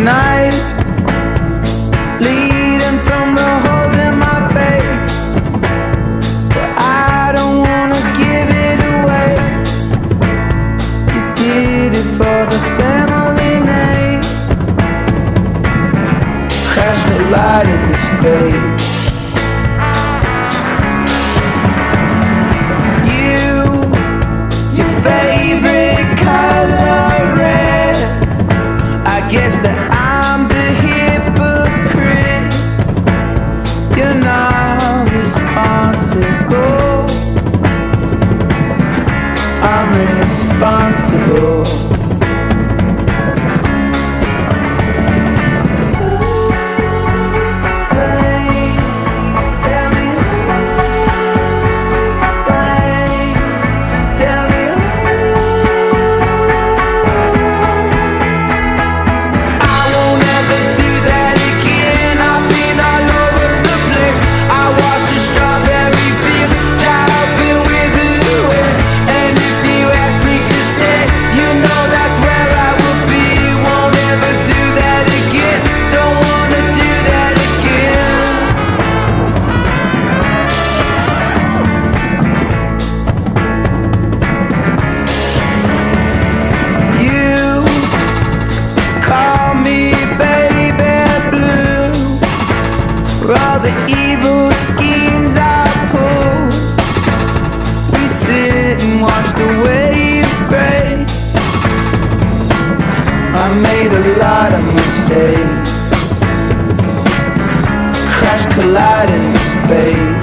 tonight, leading from the holes in my face. But I don't wanna give it away. You did it for the family name. Crash the light in the space. The evil schemes I pull. We sit and watch the waves break. I made a lot of mistakes. Crash collide in space.